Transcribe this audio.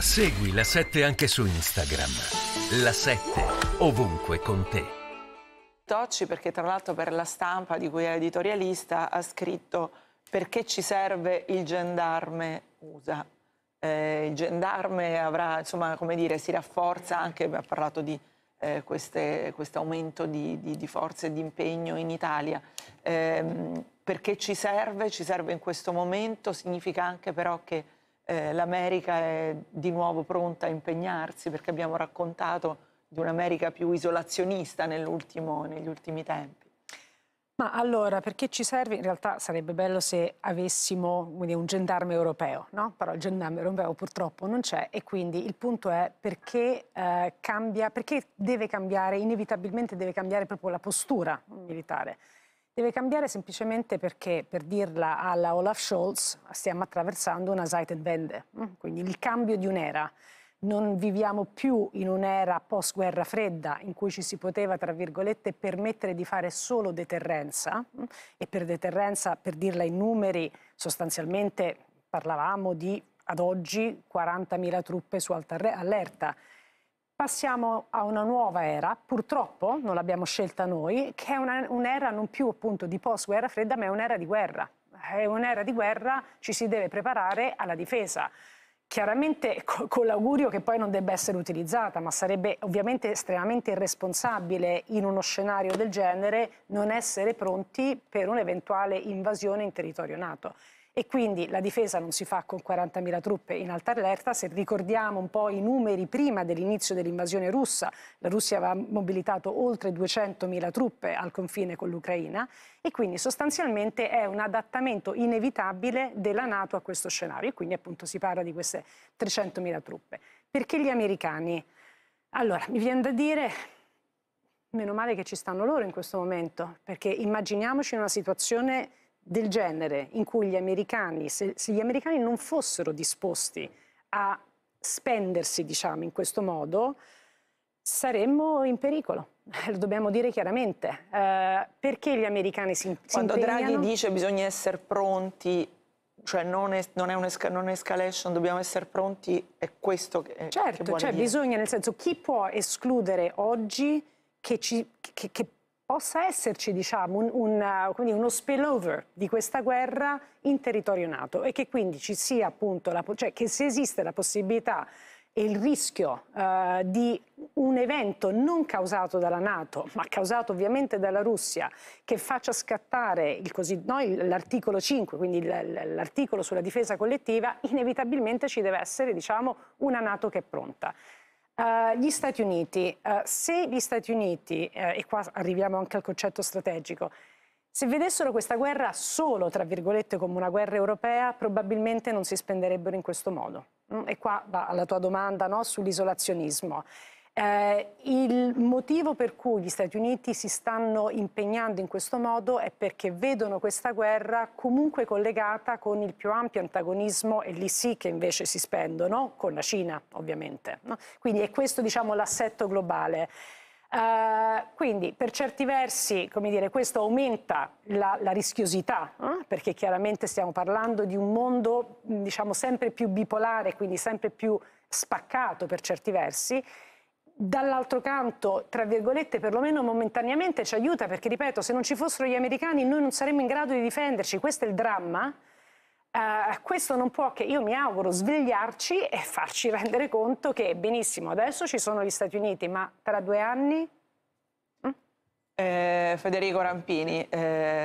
Segui la 7 anche su Instagram. La 7 ovunque con te. Tocci perché tra l'altro per la stampa di cui è editorialista ha scritto perché ci serve il gendarme USA. Eh, il gendarme avrà, insomma, come dire, si rafforza anche, ha parlato di eh, questo aumento di, di, di, forze e di impegno in Italia. Eh, perché ci serve? Ci serve in questo momento, significa anche però che eh, l'America è di nuovo pronta a impegnarsi perché abbiamo raccontato di un'America più isolazionista negli ultimi tempi. Ma allora, perché ci serve? In realtà sarebbe bello se avessimo quindi, un gendarme europeo, no? Però il gendarme europeo purtroppo non c'è e quindi il punto è perché eh, cambia, perché deve cambiare, inevitabilmente deve cambiare proprio la postura militare. Deve cambiare semplicemente perché, per dirla alla Olaf Scholz, stiamo attraversando una Zeitenwende, mm? quindi il cambio di un'era. Non viviamo più in un'era post-guerra fredda in cui ci si poteva, tra virgolette, permettere di fare solo deterrenza mm? e per deterrenza, per dirla in numeri, sostanzialmente parlavamo di ad oggi 40.000 truppe su alta allerta. Passiamo a una nuova era, purtroppo non l'abbiamo scelta noi, che è un'era non più appunto di post-guerra fredda, ma è un'era di guerra. È un'era di guerra, ci si deve preparare alla difesa. Chiaramente con l'augurio che poi non debba essere utilizzata, ma sarebbe ovviamente estremamente irresponsabile in uno scenario del genere non essere pronti per un'eventuale invasione in territorio NATO e quindi la difesa non si fa con 40.000 truppe in alta allerta. Se ricordiamo un po' i numeri prima dell'inizio dell'invasione russa, la Russia aveva mobilitato oltre 200.000 truppe al confine con l'Ucraina e quindi sostanzialmente è un adattamento inevitabile della Nato a questo scenario e quindi appunto si parla di queste 300.000 truppe. Perché gli americani? Allora, mi viene da dire meno male che ci stanno loro in questo momento, perché immaginiamoci una situazione del genere in cui gli americani, se, se, gli americani non fossero disposti a spendersi, diciamo, in questo modo, saremmo in pericolo. Lo dobbiamo dire chiaramente. Eh, perché gli americani si, Quando si impegnano... Draghi dice bisogna essere pronti cioè non è, non è un'escalation, dobbiamo essere pronti, è questo che Certo, che cioè dire. bisogna, nel senso, chi può escludere oggi che, ci, che, che possa esserci diciamo, un, un, uh, uno spillover di questa guerra in territorio nato e che quindi ci sia appunto, la, cioè che se esiste la possibilità e il rischio uh, di un evento non causato dalla Nato, ma causato ovviamente dalla Russia, che faccia scattare no, l'articolo 5, quindi l'articolo sulla difesa collettiva, inevitabilmente ci deve essere diciamo, una Nato che è pronta. Uh, gli Stati Uniti, uh, se gli Stati Uniti, uh, e qua arriviamo anche al concetto strategico, se vedessero questa guerra solo, tra virgolette, come una guerra europea, probabilmente non si spenderebbero in questo modo. Mm? E qua va alla tua domanda no, sull'isolazionismo. Eh, il motivo per cui gli Stati Uniti si stanno impegnando in questo modo è perché vedono questa guerra comunque collegata con il più ampio antagonismo, e lì sì che invece si spendono, con la Cina ovviamente. No? Quindi è questo diciamo, l'assetto globale. Uh, quindi per certi versi dire, questo aumenta la, la rischiosità, eh? perché chiaramente stiamo parlando di un mondo diciamo, sempre più bipolare, quindi sempre più spaccato per certi versi, dall'altro canto, tra virgolette, perlomeno momentaneamente ci aiuta, perché ripeto, se non ci fossero gli americani noi non saremmo in grado di difenderci, questo è il dramma. Uh, questo non può che, io mi auguro, svegliarci e farci rendere conto che benissimo, adesso ci sono gli Stati Uniti, ma tra due anni... Mm? Eh, Federico Rampini, eh,